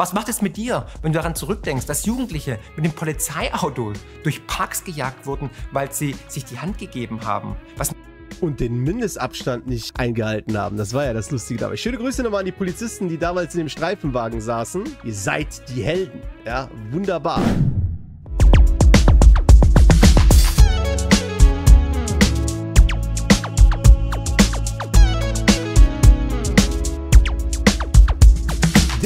Was macht es mit dir, wenn du daran zurückdenkst, dass Jugendliche mit dem Polizeiauto durch Parks gejagt wurden, weil sie sich die Hand gegeben haben? Was und den Mindestabstand nicht eingehalten haben. Das war ja das Lustige dabei. Schöne Grüße nochmal an die Polizisten, die damals in dem Streifenwagen saßen. Ihr seid die Helden. Ja, wunderbar.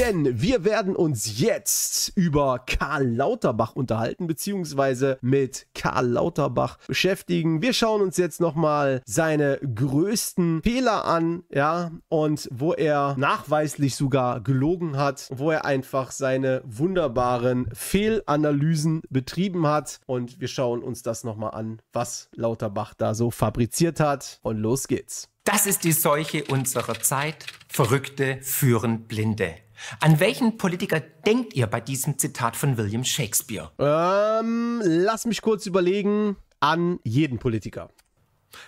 Denn wir werden uns jetzt über Karl Lauterbach unterhalten, beziehungsweise mit Karl Lauterbach beschäftigen. Wir schauen uns jetzt nochmal seine größten Fehler an, ja, und wo er nachweislich sogar gelogen hat, wo er einfach seine wunderbaren Fehlanalysen betrieben hat. Und wir schauen uns das nochmal an, was Lauterbach da so fabriziert hat. Und los geht's. Das ist die Seuche unserer Zeit. Verrückte führen Blinde. An welchen Politiker denkt ihr bei diesem Zitat von William Shakespeare? Ähm, lass mich kurz überlegen. An jeden Politiker.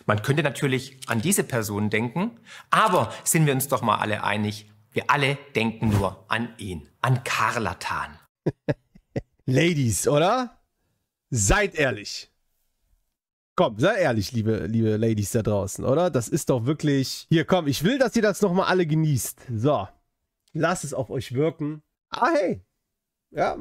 Man könnte natürlich an diese Person denken, aber sind wir uns doch mal alle einig, wir alle denken nur an ihn, an Karlatan. Ladies, oder? Seid ehrlich. Komm, sei ehrlich, liebe, liebe Ladies da draußen, oder? Das ist doch wirklich. Hier, komm, ich will, dass ihr das nochmal alle genießt. So. Lasst es auf euch wirken. Ah, hey. Ja,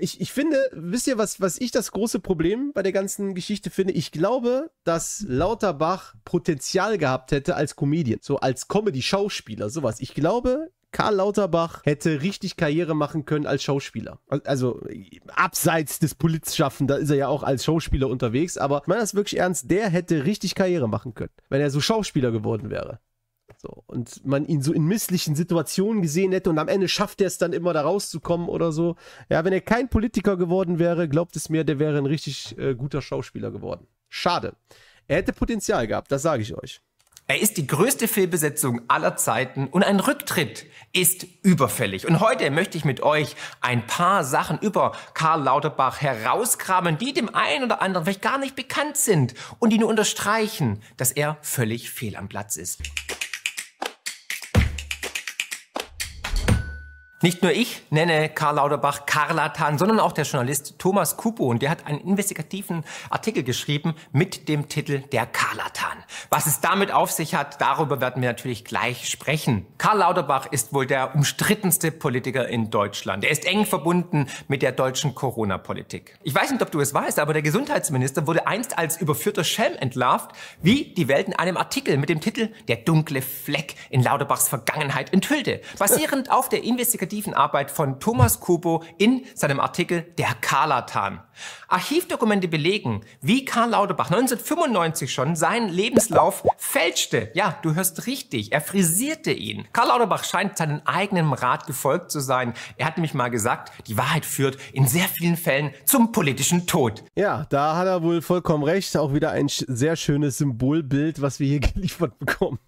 ich, ich finde, wisst ihr, was, was ich das große Problem bei der ganzen Geschichte finde? Ich glaube, dass Lauterbach Potenzial gehabt hätte als Comedian, so als Comedy-Schauspieler, sowas. Ich glaube, Karl Lauterbach hätte richtig Karriere machen können als Schauspieler. Also abseits des Polizschaffen, da ist er ja auch als Schauspieler unterwegs, aber ich meine das wirklich ernst, der hätte richtig Karriere machen können, wenn er so Schauspieler geworden wäre. So, und man ihn so in misslichen Situationen gesehen hätte und am Ende schafft er es dann immer da rauszukommen oder so. Ja, wenn er kein Politiker geworden wäre, glaubt es mir, der wäre ein richtig äh, guter Schauspieler geworden. Schade. Er hätte Potenzial gehabt, das sage ich euch. Er ist die größte Fehlbesetzung aller Zeiten und ein Rücktritt ist überfällig. Und heute möchte ich mit euch ein paar Sachen über Karl Lauterbach herauskramen, die dem einen oder anderen vielleicht gar nicht bekannt sind und die nur unterstreichen, dass er völlig fehl am Platz ist. Nicht nur ich nenne Karl Lauterbach Karlatan, sondern auch der Journalist Thomas Kupo. Und der hat einen investigativen Artikel geschrieben mit dem Titel Der Karlatan. Was es damit auf sich hat, darüber werden wir natürlich gleich sprechen. Karl Lauterbach ist wohl der umstrittenste Politiker in Deutschland. Er ist eng verbunden mit der deutschen Corona-Politik. Ich weiß nicht, ob du es weißt, aber der Gesundheitsminister wurde einst als überführter Schelm entlarvt, wie die Welt in einem Artikel mit dem Titel Der dunkle Fleck in Lauterbachs Vergangenheit enthüllte. Basierend auf der investigativen investigativen Arbeit von Thomas Kubo in seinem Artikel Der Karlatan. Archivdokumente belegen, wie Karl Lauterbach 1995 schon seinen Lebenslauf fälschte. Ja, du hörst richtig, er frisierte ihn. Karl Lauterbach scheint seinem eigenen Rat gefolgt zu sein. Er hat nämlich mal gesagt, die Wahrheit führt in sehr vielen Fällen zum politischen Tod. Ja, da hat er wohl vollkommen recht. Auch wieder ein sehr schönes Symbolbild, was wir hier geliefert bekommen.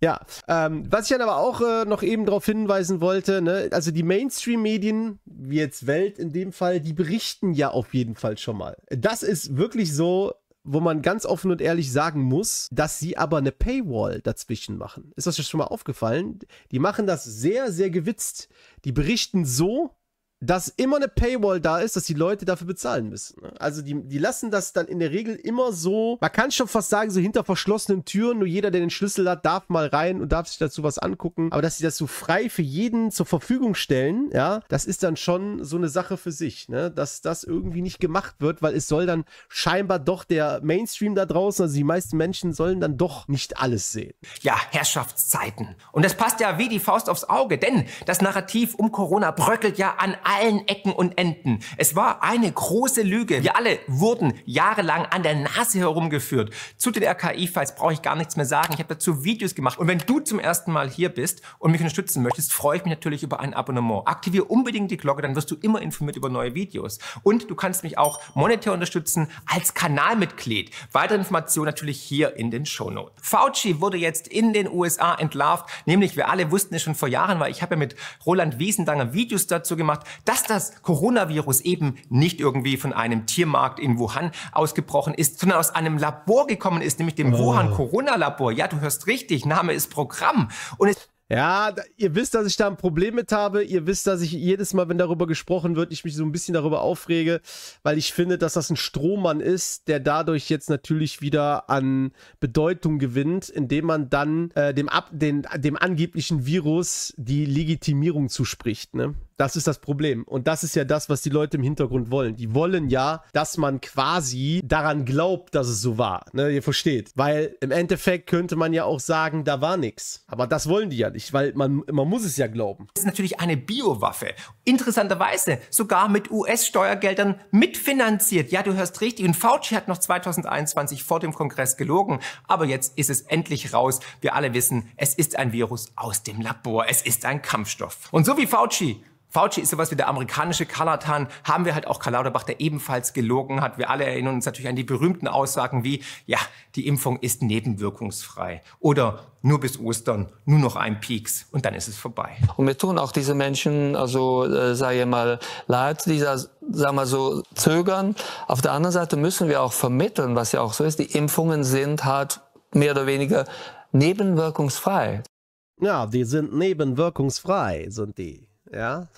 Ja, ähm, was ich dann aber auch äh, noch eben darauf hinweisen wollte, ne, also die Mainstream-Medien, wie jetzt Welt in dem Fall, die berichten ja auf jeden Fall schon mal. Das ist wirklich so, wo man ganz offen und ehrlich sagen muss, dass sie aber eine Paywall dazwischen machen. Ist das schon mal aufgefallen? Die machen das sehr, sehr gewitzt. Die berichten so, dass immer eine Paywall da ist, dass die Leute dafür bezahlen müssen. Ne? Also die, die lassen das dann in der Regel immer so, man kann schon fast sagen, so hinter verschlossenen Türen, nur jeder, der den Schlüssel hat, darf mal rein und darf sich dazu was angucken. Aber dass sie das so frei für jeden zur Verfügung stellen, ja, das ist dann schon so eine Sache für sich, ne? Dass das irgendwie nicht gemacht wird, weil es soll dann scheinbar doch der Mainstream da draußen, also die meisten Menschen sollen dann doch nicht alles sehen. Ja, Herrschaftszeiten. Und das passt ja wie die Faust aufs Auge, denn das Narrativ um Corona bröckelt ja an allen Ecken und Enden. Es war eine große Lüge. Wir alle wurden jahrelang an der Nase herumgeführt. Zu den RKI-Files brauche ich gar nichts mehr sagen. Ich habe dazu Videos gemacht. Und wenn du zum ersten Mal hier bist und mich unterstützen möchtest, freue ich mich natürlich über ein Abonnement. Aktiviere unbedingt die Glocke, dann wirst du immer informiert über neue Videos. Und du kannst mich auch monetär unterstützen als Kanalmitglied. Weitere Informationen natürlich hier in den Shownotes. Fauci wurde jetzt in den USA entlarvt, nämlich wir alle wussten es schon vor Jahren, weil ich habe ja mit Roland Wiesendanger Videos dazu gemacht dass das Coronavirus eben nicht irgendwie von einem Tiermarkt in Wuhan ausgebrochen ist, sondern aus einem Labor gekommen ist, nämlich dem oh. Wuhan Corona Labor. Ja, du hörst richtig, Name ist Programm. Und es Ja, ihr wisst, dass ich da ein Problem mit habe. Ihr wisst, dass ich jedes Mal, wenn darüber gesprochen wird, ich mich so ein bisschen darüber aufrege, weil ich finde, dass das ein Strohmann ist, der dadurch jetzt natürlich wieder an Bedeutung gewinnt, indem man dann äh, dem, ab, den, dem angeblichen Virus die Legitimierung zuspricht. Ne? Das ist das Problem. Und das ist ja das, was die Leute im Hintergrund wollen. Die wollen ja, dass man quasi daran glaubt, dass es so war. Ne, ihr versteht. Weil im Endeffekt könnte man ja auch sagen, da war nichts. Aber das wollen die ja nicht, weil man, man muss es ja glauben. Das ist natürlich eine Biowaffe. Interessanterweise sogar mit US-Steuergeldern mitfinanziert. Ja, du hörst richtig. Und Fauci hat noch 2021 vor dem Kongress gelogen. Aber jetzt ist es endlich raus. Wir alle wissen, es ist ein Virus aus dem Labor. Es ist ein Kampfstoff. Und so wie Fauci Fauci ist sowas wie der amerikanische Kalatan, haben wir halt auch Karl Lauterbach, der ebenfalls gelogen hat. Wir alle erinnern uns natürlich an die berühmten Aussagen wie, ja, die Impfung ist nebenwirkungsfrei oder nur bis Ostern, nur noch ein Peaks und dann ist es vorbei. Und wir tun auch diese Menschen, also äh, sage ich mal, leid, die da, sagen wir so, zögern. Auf der anderen Seite müssen wir auch vermitteln, was ja auch so ist, die Impfungen sind halt mehr oder weniger nebenwirkungsfrei. Ja, die sind nebenwirkungsfrei, sind die ja.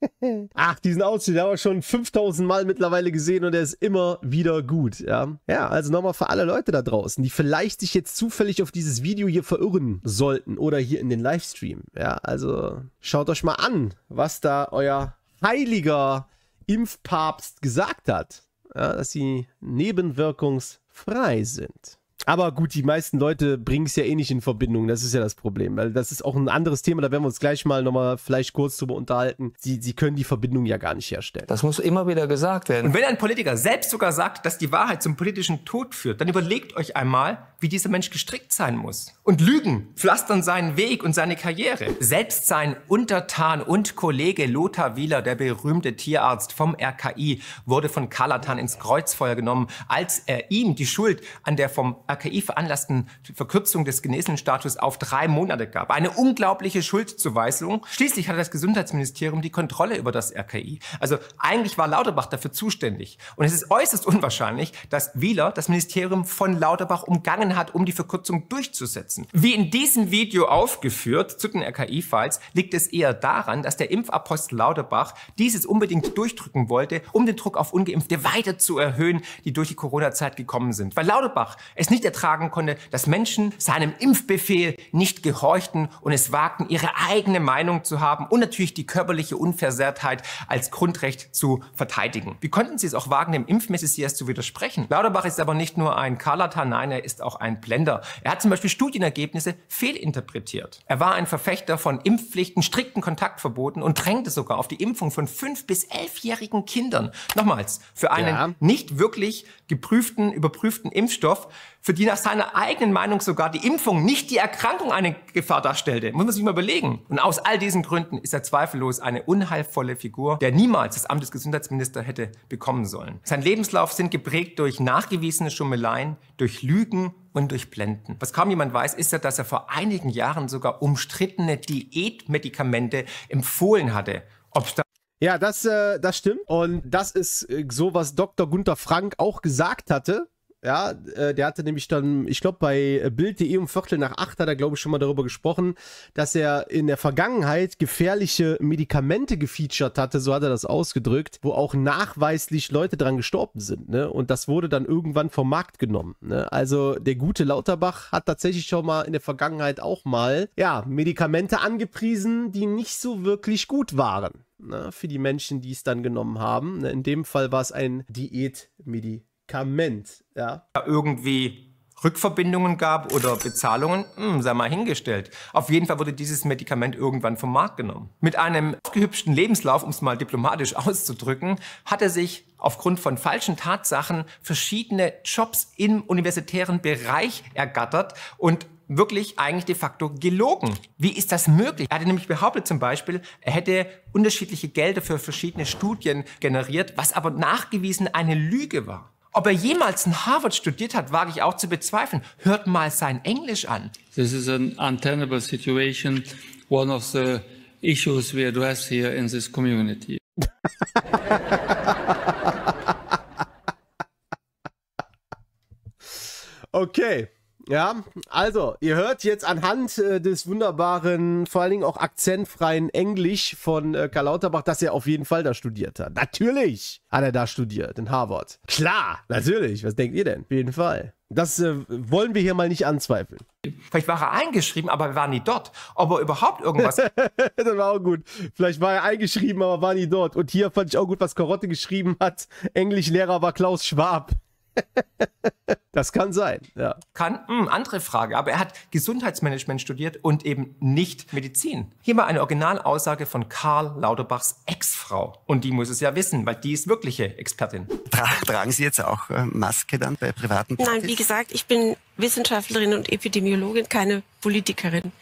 Ach, diesen Ausschnitt haben wir schon 5000 Mal mittlerweile gesehen und er ist immer wieder gut, ja. Ja, also nochmal für alle Leute da draußen, die vielleicht sich jetzt zufällig auf dieses Video hier verirren sollten oder hier in den Livestream, ja. Also schaut euch mal an, was da euer heiliger Impfpapst gesagt hat, ja, dass sie nebenwirkungsfrei sind. Aber gut, die meisten Leute bringen es ja eh nicht in Verbindung. Das ist ja das Problem. Weil das ist auch ein anderes Thema, da werden wir uns gleich mal nochmal vielleicht kurz drüber unterhalten. Sie, sie können die Verbindung ja gar nicht herstellen. Das muss immer wieder gesagt werden. Und wenn ein Politiker selbst sogar sagt, dass die Wahrheit zum politischen Tod führt, dann überlegt euch einmal, wie dieser Mensch gestrickt sein muss. Und Lügen pflastern seinen Weg und seine Karriere. Selbst sein Untertan und Kollege Lothar Wieler, der berühmte Tierarzt vom RKI, wurde von Kalatan ins Kreuzfeuer genommen, als er ihm die Schuld an der vom RKI veranlassten Verkürzung des Genesenenstatus auf drei Monate gab. Eine unglaubliche Schuldzuweisung. Schließlich hatte das Gesundheitsministerium die Kontrolle über das RKI. Also eigentlich war Lauterbach dafür zuständig. Und es ist äußerst unwahrscheinlich, dass Wieler das Ministerium von Lauterbach umgangen hat, um die Verkürzung durchzusetzen. Wie in diesem Video aufgeführt zu den RKI-Files, liegt es eher daran, dass der Impfapostel Lauterbach dieses unbedingt durchdrücken wollte, um den Druck auf Ungeimpfte weiter zu erhöhen, die durch die Corona-Zeit gekommen sind. Weil Lauterbach es nicht ertragen konnte, dass Menschen seinem Impfbefehl nicht gehorchten und es wagten, ihre eigene Meinung zu haben und natürlich die körperliche Unversehrtheit als Grundrecht zu verteidigen. Wie konnten sie es auch wagen, dem Impfmessias zu widersprechen? Lauterbach ist aber nicht nur ein Karlatan, nein, er ist auch ein Blender. Er hat zum Beispiel Studienergebnisse fehlinterpretiert. Er war ein Verfechter von Impfpflichten, strikten Kontaktverboten und drängte sogar auf die Impfung von fünf bis elfjährigen Kindern. Nochmals, für einen ja. nicht wirklich geprüften, überprüften Impfstoff für die nach seiner eigenen Meinung sogar die Impfung nicht die Erkrankung eine Gefahr darstellte. Muss man sich mal überlegen. Und aus all diesen Gründen ist er zweifellos eine unheilvolle Figur, der niemals das Amt des Gesundheitsministers hätte bekommen sollen. Sein Lebenslauf sind geprägt durch nachgewiesene Schummeleien, durch Lügen und durch Blenden. Was kaum jemand weiß, ist ja, dass er vor einigen Jahren sogar umstrittene Diätmedikamente empfohlen hatte. Ob da ja, das, äh, das stimmt. Und das ist äh, so, was Dr. Gunther Frank auch gesagt hatte. Ja, äh, der hatte nämlich dann, ich glaube, bei Bild.de um Viertel nach acht hat er, glaube ich, schon mal darüber gesprochen, dass er in der Vergangenheit gefährliche Medikamente gefeatured hatte, so hat er das ausgedrückt, wo auch nachweislich Leute dran gestorben sind, ne? Und das wurde dann irgendwann vom Markt genommen. Ne? Also der gute Lauterbach hat tatsächlich schon mal in der Vergangenheit auch mal, ja, Medikamente angepriesen, die nicht so wirklich gut waren. Ne, für die Menschen, die es dann genommen haben. Ne, in dem Fall war es ein Diätmedikament. Medikament, ja. Irgendwie Rückverbindungen gab oder Bezahlungen, hm, sei mal hingestellt. Auf jeden Fall wurde dieses Medikament irgendwann vom Markt genommen. Mit einem aufgehübschten Lebenslauf, um es mal diplomatisch auszudrücken, hat er sich aufgrund von falschen Tatsachen verschiedene Jobs im universitären Bereich ergattert und wirklich eigentlich de facto gelogen. Wie ist das möglich? Er hatte nämlich behauptet zum Beispiel, er hätte unterschiedliche Gelder für verschiedene Studien generiert, was aber nachgewiesen eine Lüge war. Ob er jemals in Harvard studiert hat, wage ich auch zu bezweifeln. Hört mal sein Englisch an. This is an untenable situation, one of the issues we address here in this community. okay. Ja, also, ihr hört jetzt anhand äh, des wunderbaren, vor allen Dingen auch akzentfreien Englisch von äh, Karl Lauterbach, dass er auf jeden Fall da studiert hat. Natürlich hat er da studiert, in Harvard. Klar, natürlich. Was denkt ihr denn? Auf jeden Fall. Das äh, wollen wir hier mal nicht anzweifeln. Vielleicht war er eingeschrieben, aber wir waren nie dort. Ob er überhaupt irgendwas. das war auch gut. Vielleicht war er eingeschrieben, aber war nie dort. Und hier fand ich auch gut, was Karotte geschrieben hat. Englischlehrer war Klaus Schwab. das kann sein, ja. Kann, mh, hm, andere Frage. Aber er hat Gesundheitsmanagement studiert und eben nicht Medizin. Hier mal eine Originalaussage von Karl Lauterbachs Ex-Frau. Und die muss es ja wissen, weil die ist wirkliche Expertin. Tra tragen Sie jetzt auch äh, Maske dann bei privaten Partys? Nein, wie gesagt, ich bin Wissenschaftlerin und Epidemiologin, keine Politikerin.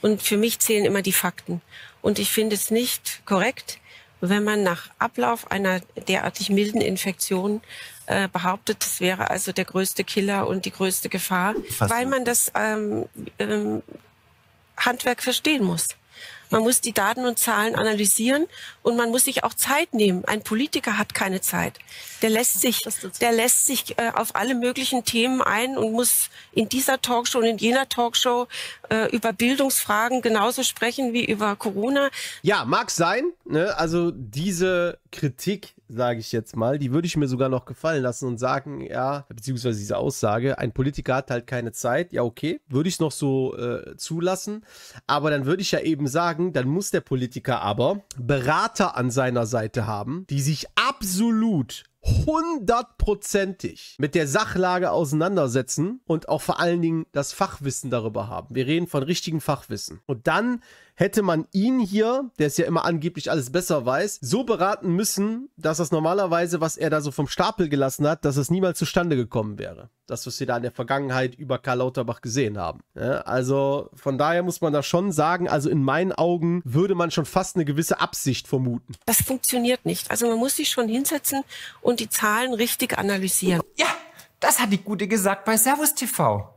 Und für mich zählen immer die Fakten. Und ich finde es nicht korrekt, wenn man nach Ablauf einer derartig milden Infektion äh, behauptet, das wäre also der größte Killer und die größte Gefahr, Fast weil man das ähm, ähm, Handwerk verstehen muss. Man muss die Daten und Zahlen analysieren und man muss sich auch Zeit nehmen. Ein Politiker hat keine Zeit. Der lässt sich, der lässt sich äh, auf alle möglichen Themen ein und muss in dieser Talkshow und in jener Talkshow äh, über Bildungsfragen genauso sprechen wie über Corona. Ja, mag sein. Ne? Also diese Kritik sage ich jetzt mal, die würde ich mir sogar noch gefallen lassen und sagen, ja, beziehungsweise diese Aussage, ein Politiker hat halt keine Zeit, ja okay, würde ich noch so äh, zulassen, aber dann würde ich ja eben sagen, dann muss der Politiker aber Berater an seiner Seite haben, die sich absolut hundertprozentig mit der Sachlage auseinandersetzen und auch vor allen Dingen das Fachwissen darüber haben. Wir reden von richtigem Fachwissen. Und dann hätte man ihn hier, der es ja immer angeblich alles besser weiß, so beraten müssen, dass das normalerweise, was er da so vom Stapel gelassen hat, dass es niemals zustande gekommen wäre. Das, was wir da in der Vergangenheit über Karl Lauterbach gesehen haben. Ja, also von daher muss man da schon sagen, also in meinen Augen würde man schon fast eine gewisse Absicht vermuten. Das funktioniert nicht. Also man muss sich schon hinsetzen und die Zahlen richtig analysieren. Ja, das hat die Gute gesagt bei Servus TV.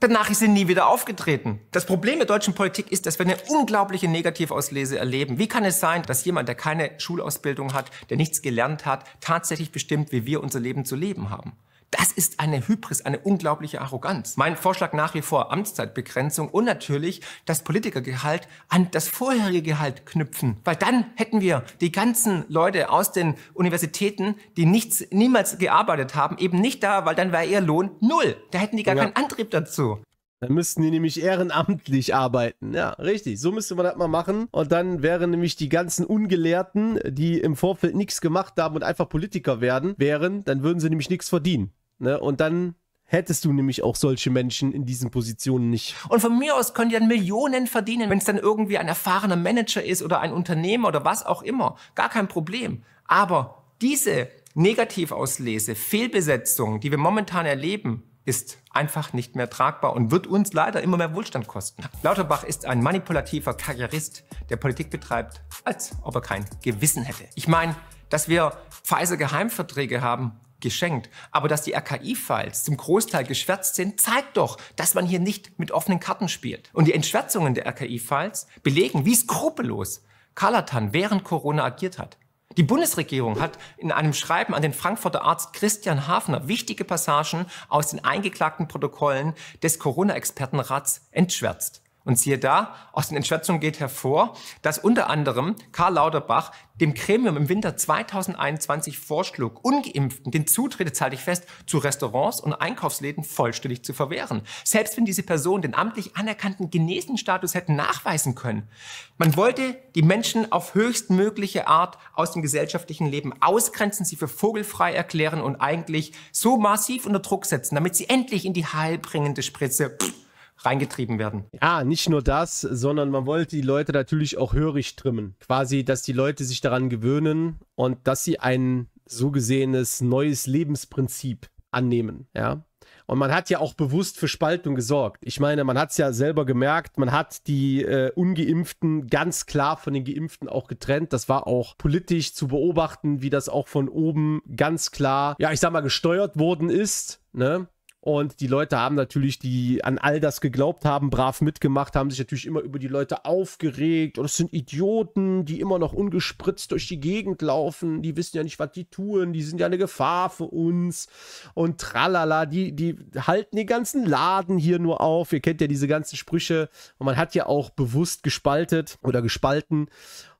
Danach ist sie nie wieder aufgetreten. Das Problem der deutschen Politik ist, dass wir eine unglaubliche Negativauslese erleben. Wie kann es sein, dass jemand, der keine Schulausbildung hat, der nichts gelernt hat, tatsächlich bestimmt, wie wir unser Leben zu leben haben? Das ist eine Hybris, eine unglaubliche Arroganz. Mein Vorschlag nach wie vor Amtszeitbegrenzung und natürlich das Politikergehalt an das vorherige Gehalt knüpfen. Weil dann hätten wir die ganzen Leute aus den Universitäten, die nichts, niemals gearbeitet haben, eben nicht da, weil dann wäre ihr Lohn null. Da hätten die gar ja. keinen Antrieb dazu. Dann müssten die nämlich ehrenamtlich arbeiten. Ja, richtig. So müsste man das mal machen. Und dann wären nämlich die ganzen Ungelehrten, die im Vorfeld nichts gemacht haben und einfach Politiker werden, wären, dann würden sie nämlich nichts verdienen. Ne? Und dann hättest du nämlich auch solche Menschen in diesen Positionen nicht. Und von mir aus können die dann Millionen verdienen, wenn es dann irgendwie ein erfahrener Manager ist oder ein Unternehmer oder was auch immer. Gar kein Problem. Aber diese Negativauslese, Fehlbesetzung, die wir momentan erleben, ist einfach nicht mehr tragbar und wird uns leider immer mehr Wohlstand kosten. Lauterbach ist ein manipulativer Karrierist, der Politik betreibt, als ob er kein Gewissen hätte. Ich meine, dass wir Pfizer-Geheimverträge haben, geschenkt. Aber dass die RKI-Files zum Großteil geschwärzt sind, zeigt doch, dass man hier nicht mit offenen Karten spielt. Und die Entschwärzungen der RKI-Files belegen, wie skrupellos Carlatan während Corona agiert hat. Die Bundesregierung hat in einem Schreiben an den Frankfurter Arzt Christian Hafner wichtige Passagen aus den eingeklagten Protokollen des Corona-Expertenrats entschwärzt. Und siehe da, aus den Entschätzungen geht hervor, dass unter anderem Karl Lauterbach dem Gremium im Winter 2021 vorschlug, Ungeimpften den Zutritt, jetzt ich fest, zu Restaurants und Einkaufsläden vollständig zu verwehren. Selbst wenn diese Personen den amtlich anerkannten Genesenstatus hätten nachweisen können. Man wollte die Menschen auf höchstmögliche Art aus dem gesellschaftlichen Leben ausgrenzen, sie für vogelfrei erklären und eigentlich so massiv unter Druck setzen, damit sie endlich in die heilbringende Spritze pff, reingetrieben werden. Ja, nicht nur das, sondern man wollte die Leute natürlich auch hörig trimmen. Quasi, dass die Leute sich daran gewöhnen und dass sie ein so gesehenes neues Lebensprinzip annehmen. Ja. Und man hat ja auch bewusst für Spaltung gesorgt. Ich meine, man hat es ja selber gemerkt, man hat die äh, Ungeimpften ganz klar von den Geimpften auch getrennt. Das war auch politisch zu beobachten, wie das auch von oben ganz klar, ja, ich sag mal, gesteuert worden ist. Ne? Und die Leute haben natürlich, die an all das geglaubt haben, brav mitgemacht, haben sich natürlich immer über die Leute aufgeregt. Und es sind Idioten, die immer noch ungespritzt durch die Gegend laufen. Die wissen ja nicht, was die tun. Die sind ja eine Gefahr für uns. Und tralala, die, die halten den ganzen Laden hier nur auf. Ihr kennt ja diese ganzen Sprüche. Und man hat ja auch bewusst gespaltet oder gespalten.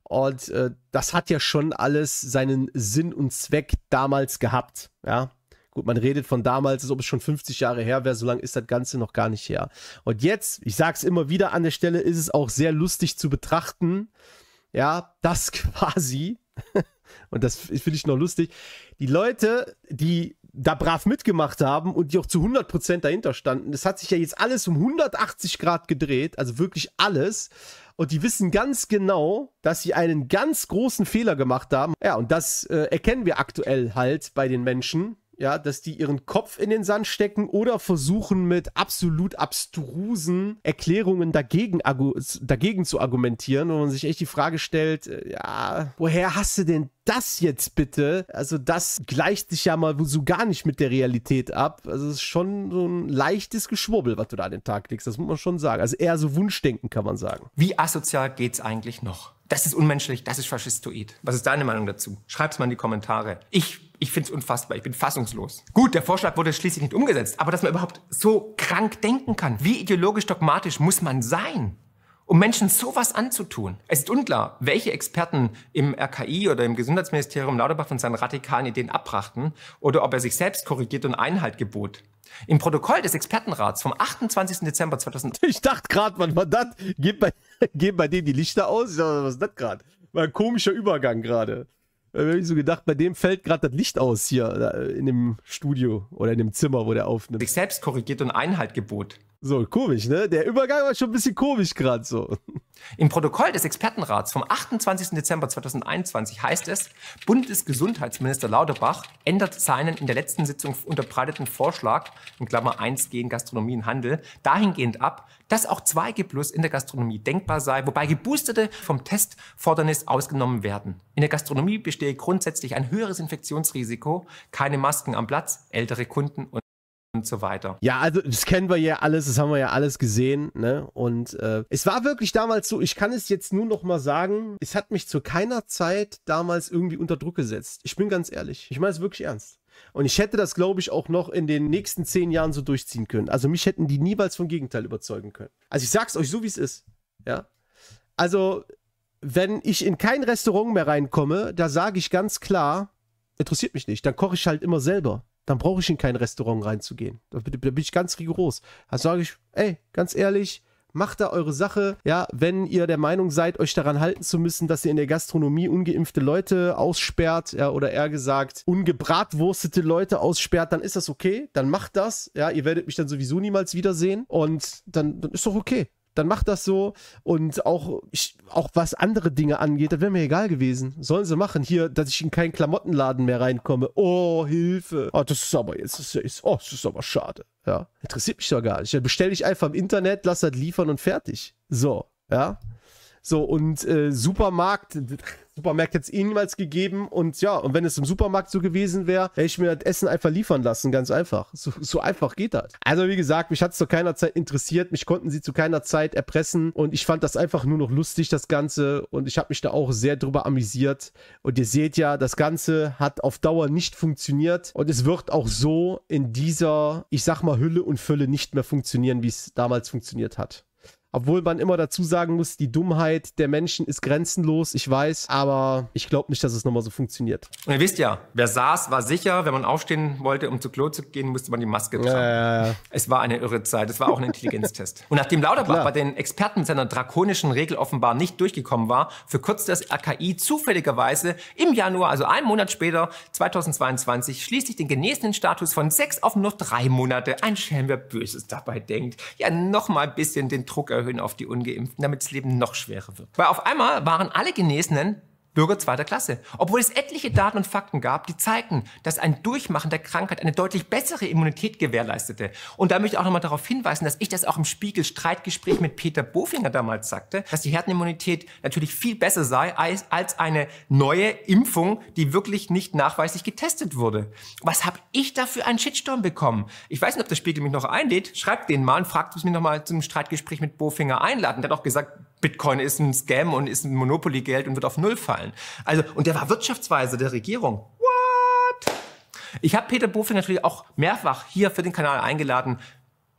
Und äh, das hat ja schon alles seinen Sinn und Zweck damals gehabt. Ja, Gut, man redet von damals, als ob es schon 50 Jahre her wäre, so lange ist das Ganze noch gar nicht her. Und jetzt, ich sage es immer wieder an der Stelle, ist es auch sehr lustig zu betrachten, ja, dass quasi, und das finde ich noch lustig, die Leute, die da brav mitgemacht haben und die auch zu 100% dahinter standen, das hat sich ja jetzt alles um 180 Grad gedreht, also wirklich alles. Und die wissen ganz genau, dass sie einen ganz großen Fehler gemacht haben. Ja, und das äh, erkennen wir aktuell halt bei den Menschen ja, dass die ihren Kopf in den Sand stecken oder versuchen mit absolut abstrusen Erklärungen dagegen, dagegen zu argumentieren, wo man sich echt die Frage stellt, äh, ja, woher hast du denn das jetzt bitte? Also das gleicht sich ja mal so gar nicht mit der Realität ab. Also es ist schon so ein leichtes Geschwurbel, was du da an den Tag legst, das muss man schon sagen. Also eher so Wunschdenken kann man sagen. Wie asozial geht's eigentlich noch? Das ist unmenschlich, das ist faschistoid. Was ist deine Meinung dazu? Schreib's mal in die Kommentare. Ich ich finde es unfassbar, ich bin fassungslos. Gut, der Vorschlag wurde schließlich nicht umgesetzt, aber dass man überhaupt so krank denken kann, wie ideologisch dogmatisch muss man sein, um Menschen sowas anzutun? Es ist unklar, welche Experten im RKI oder im Gesundheitsministerium Lauterbach von seinen radikalen Ideen abbrachten oder ob er sich selbst korrigiert und Einhalt gebot. Im Protokoll des Expertenrats vom 28. Dezember 2000. Ich dachte gerade, wann war das? Geht bei, geht bei denen die Lichter aus? Was ist das gerade? War ein komischer Übergang gerade. Da habe ich so gedacht, bei dem fällt gerade das Licht aus hier in dem Studio oder in dem Zimmer, wo der aufnimmt. Sich selbst korrigiert und Einhalt gebot. So, komisch, ne? Der Übergang war schon ein bisschen komisch gerade so. Im Protokoll des Expertenrats vom 28. Dezember 2021 heißt es, Bundesgesundheitsminister Lauterbach ändert seinen in der letzten Sitzung unterbreiteten Vorschlag, in Klammer 1 gegen Gastronomie und Handel, dahingehend ab, dass auch 2G Plus in der Gastronomie denkbar sei, wobei Geboosterte vom Testfordernis ausgenommen werden. In der Gastronomie bestehe grundsätzlich ein höheres Infektionsrisiko, keine Masken am Platz, ältere Kunden und und so weiter. Ja, also das kennen wir ja alles, das haben wir ja alles gesehen, ne? Und äh, es war wirklich damals so, ich kann es jetzt nur noch mal sagen, es hat mich zu keiner Zeit damals irgendwie unter Druck gesetzt. Ich bin ganz ehrlich, ich meine es wirklich ernst. Und ich hätte das, glaube ich, auch noch in den nächsten zehn Jahren so durchziehen können. Also mich hätten die niemals vom Gegenteil überzeugen können. Also ich sag's euch so, wie es ist. Ja. Also, wenn ich in kein Restaurant mehr reinkomme, da sage ich ganz klar, interessiert mich nicht. Dann koche ich halt immer selber dann brauche ich in kein Restaurant reinzugehen. Da, da bin ich ganz rigoros. Da sage ich, ey, ganz ehrlich, macht da eure Sache. Ja, wenn ihr der Meinung seid, euch daran halten zu müssen, dass ihr in der Gastronomie ungeimpfte Leute aussperrt, ja, oder eher gesagt, ungebratwurstete Leute aussperrt, dann ist das okay. Dann macht das. Ja, ihr werdet mich dann sowieso niemals wiedersehen. Und dann, dann ist doch okay dann macht das so. Und auch, ich, auch was andere Dinge angeht, das wäre mir egal gewesen. Sollen sie machen. Hier, dass ich in keinen Klamottenladen mehr reinkomme. Oh, Hilfe. Oh, das ist aber jetzt, das ist, oh, das ist aber schade. Ja, interessiert mich doch gar nicht. Dann bestelle ich einfach im Internet, lass das liefern und fertig. So, ja. So, und äh, Supermarkt, Supermarkt hätte es eh niemals gegeben. Und ja, und wenn es im Supermarkt so gewesen wäre, hätte ich mir das Essen einfach liefern lassen. Ganz einfach. So, so einfach geht das. Also, wie gesagt, mich hat es zu keiner Zeit interessiert. Mich konnten sie zu keiner Zeit erpressen. Und ich fand das einfach nur noch lustig, das Ganze. Und ich habe mich da auch sehr drüber amüsiert. Und ihr seht ja, das Ganze hat auf Dauer nicht funktioniert. Und es wird auch so in dieser, ich sag mal, Hülle und Fülle nicht mehr funktionieren, wie es damals funktioniert hat. Obwohl man immer dazu sagen muss, die Dummheit der Menschen ist grenzenlos, ich weiß, aber ich glaube nicht, dass es nochmal so funktioniert. Und ihr wisst ja, wer saß, war sicher. Wenn man aufstehen wollte, um zu Klo zu gehen, musste man die Maske tragen. Ja, ja, ja. Es war eine irre Zeit, es war auch ein Intelligenztest. Und nachdem Lauterbach Klar. bei den Experten mit seiner drakonischen Regel offenbar nicht durchgekommen war, verkürzte das RKI zufälligerweise im Januar, also einen Monat später, 2022, schließlich den genesenen Status von sechs auf nur drei Monate. Ein Schelm, wer Böses dabei denkt. Ja, nochmal ein bisschen den Druck erhöhen auf die Ungeimpften, damit das Leben noch schwerer wird. Weil auf einmal waren alle Genesenen Bürger zweiter Klasse. Obwohl es etliche Daten und Fakten gab, die zeigten, dass ein Durchmachen der Krankheit eine deutlich bessere Immunität gewährleistete. Und da möchte ich auch nochmal darauf hinweisen, dass ich das auch im Spiegel Streitgespräch mit Peter Bofinger damals sagte, dass die Herdenimmunität natürlich viel besser sei als, als eine neue Impfung, die wirklich nicht nachweislich getestet wurde. Was habe ich da für einen Shitstorm bekommen? Ich weiß nicht, ob der Spiegel mich noch einlädt. Schreibt den mal und fragt mich nochmal zum Streitgespräch mit Bofinger einladen. Der hat auch gesagt, Bitcoin ist ein Scam und ist ein Monopoly-Geld und wird auf Null fallen. Also, und der war Wirtschaftsweise der Regierung. What? Ich habe Peter Bofinger natürlich auch mehrfach hier für den Kanal eingeladen.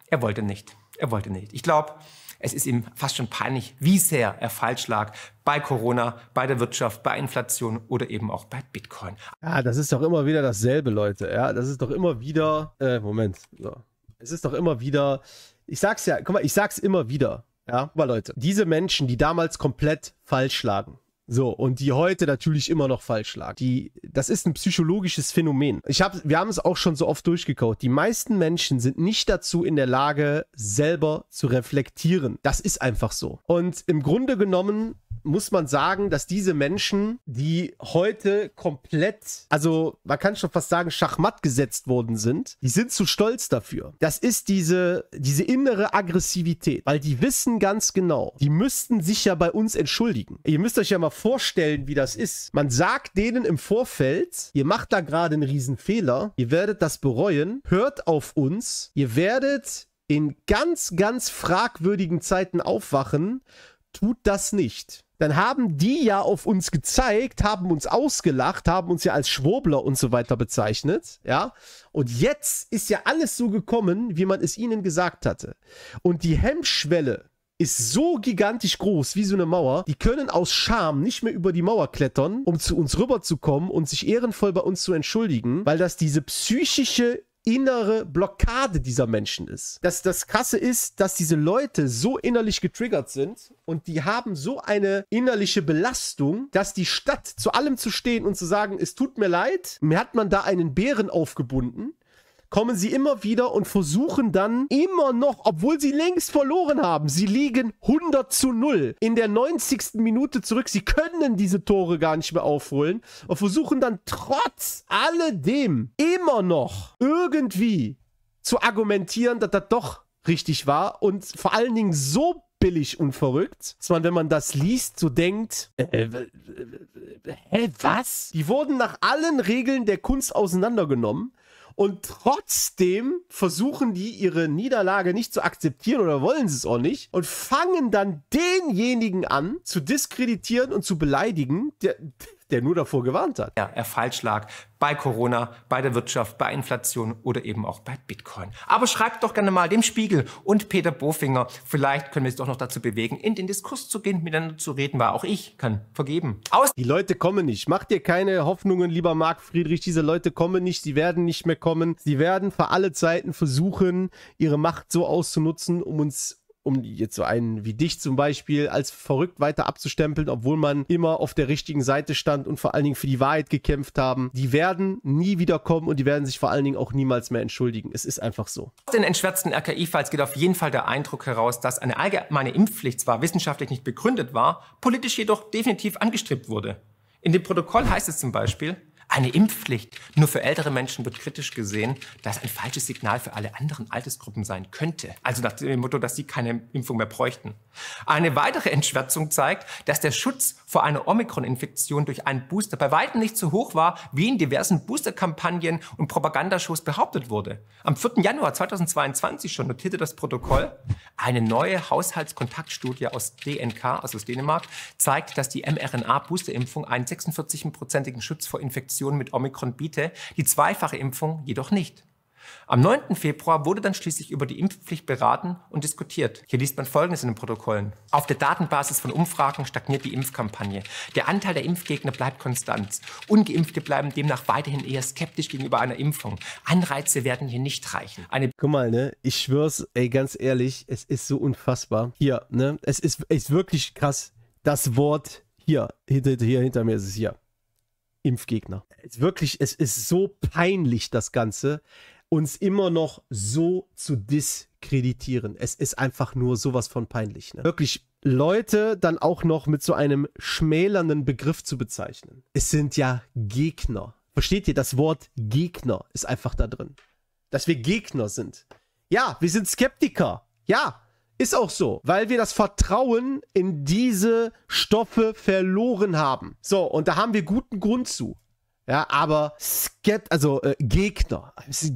Er wollte nicht. Er wollte nicht. Ich glaube, es ist ihm fast schon peinlich, wie sehr er falsch lag bei Corona, bei der Wirtschaft, bei Inflation oder eben auch bei Bitcoin. Ja, das ist doch immer wieder dasselbe, Leute. Ja, das ist doch immer wieder. Äh, Moment. So. Es ist doch immer wieder. Ich sag's ja, guck mal, ich sag's immer wieder. Ja, aber Leute, diese Menschen, die damals komplett falsch lagen, so, und die heute natürlich immer noch falsch lagen. Die, das ist ein psychologisches Phänomen. Ich hab, wir haben es auch schon so oft durchgekaut. Die meisten Menschen sind nicht dazu in der Lage, selber zu reflektieren. Das ist einfach so. Und im Grunde genommen muss man sagen, dass diese Menschen, die heute komplett, also man kann schon fast sagen, schachmatt gesetzt worden sind, die sind zu stolz dafür. Das ist diese, diese innere Aggressivität, weil die wissen ganz genau, die müssten sich ja bei uns entschuldigen. Ihr müsst euch ja mal vorstellen, wie das ist. Man sagt denen im Vorfeld, ihr macht da gerade einen riesen Fehler, ihr werdet das bereuen, hört auf uns, ihr werdet in ganz, ganz fragwürdigen Zeiten aufwachen, tut das nicht dann haben die ja auf uns gezeigt, haben uns ausgelacht, haben uns ja als Schwurbler und so weiter bezeichnet, ja. Und jetzt ist ja alles so gekommen, wie man es ihnen gesagt hatte. Und die Hemmschwelle ist so gigantisch groß wie so eine Mauer. Die können aus Scham nicht mehr über die Mauer klettern, um zu uns rüberzukommen und sich ehrenvoll bei uns zu entschuldigen, weil das diese psychische innere Blockade dieser Menschen ist. Das, das Krasse ist, dass diese Leute so innerlich getriggert sind und die haben so eine innerliche Belastung, dass die Stadt zu allem zu stehen und zu sagen, es tut mir leid, mir hat man da einen Bären aufgebunden kommen sie immer wieder und versuchen dann immer noch, obwohl sie längst verloren haben, sie liegen 100 zu 0 in der 90. Minute zurück. Sie können diese Tore gar nicht mehr aufholen und versuchen dann trotz alledem immer noch irgendwie zu argumentieren, dass das doch richtig war und vor allen Dingen so billig und verrückt, dass man, wenn man das liest, so denkt, äh, äh, äh, hä, was? Die wurden nach allen Regeln der Kunst auseinandergenommen und trotzdem versuchen die ihre Niederlage nicht zu akzeptieren oder wollen sie es auch nicht und fangen dann denjenigen an zu diskreditieren und zu beleidigen, der, der nur davor gewarnt hat. Ja, er falsch lag bei Corona, bei der Wirtschaft, bei Inflation oder eben auch bei Bitcoin. Aber schreibt doch gerne mal dem Spiegel und Peter Bofinger. Vielleicht können wir es doch noch dazu bewegen, in den Diskurs zu gehen, miteinander zu reden, weil auch ich kann vergeben. Aus Die Leute kommen nicht. Macht dir keine Hoffnungen, lieber Marc Friedrich. Diese Leute kommen nicht. Sie werden nicht mehr kommen. Sie werden für alle Zeiten versuchen, ihre Macht so auszunutzen, um uns um jetzt so einen wie dich zum Beispiel als verrückt weiter abzustempeln, obwohl man immer auf der richtigen Seite stand und vor allen Dingen für die Wahrheit gekämpft haben. Die werden nie wiederkommen und die werden sich vor allen Dingen auch niemals mehr entschuldigen. Es ist einfach so. Aus den entschwärzten RKI-Files geht auf jeden Fall der Eindruck heraus, dass eine allgemeine Impfpflicht zwar wissenschaftlich nicht begründet war, politisch jedoch definitiv angestrebt wurde. In dem Protokoll heißt es zum Beispiel, eine Impfpflicht nur für ältere Menschen wird kritisch gesehen, da es ein falsches Signal für alle anderen Altersgruppen sein könnte. Also nach dem Motto, dass sie keine Impfung mehr bräuchten. Eine weitere Entschwärzung zeigt, dass der Schutz vor einer Omikron-Infektion durch einen Booster bei weitem nicht so hoch war, wie in diversen Booster-Kampagnen und Propagandashows behauptet wurde. Am 4. Januar 2022 schon notierte das Protokoll, eine neue Haushaltskontaktstudie aus DNK, also aus Dänemark, zeigt, dass die mRNA-Boosterimpfung einen 46-prozentigen Schutz vor Infektionen Infektion mit Omikron biete, die zweifache Impfung jedoch nicht. Am 9. Februar wurde dann schließlich über die Impfpflicht beraten und diskutiert. Hier liest man Folgendes in den Protokollen. Auf der Datenbasis von Umfragen stagniert die Impfkampagne. Der Anteil der Impfgegner bleibt konstant. Ungeimpfte bleiben demnach weiterhin eher skeptisch gegenüber einer Impfung. Anreize werden hier nicht reichen. Eine Guck mal, ne? Ich schwör's, ey, ganz ehrlich, es ist so unfassbar. Hier, ne? Es ist, ist wirklich krass. Das Wort hier, hinter, hier hinter mir ist es hier. Impfgegner. Es wirklich, es ist so peinlich, das Ganze, uns immer noch so zu diskreditieren. Es ist einfach nur sowas von peinlich. Ne? Wirklich Leute dann auch noch mit so einem schmälernden Begriff zu bezeichnen. Es sind ja Gegner. Versteht ihr? Das Wort Gegner ist einfach da drin. Dass wir Gegner sind. Ja, wir sind Skeptiker. Ja, ist auch so, weil wir das Vertrauen in diese Stoffe verloren haben. So, und da haben wir guten Grund zu. Ja, aber Skept, also äh, Gegner,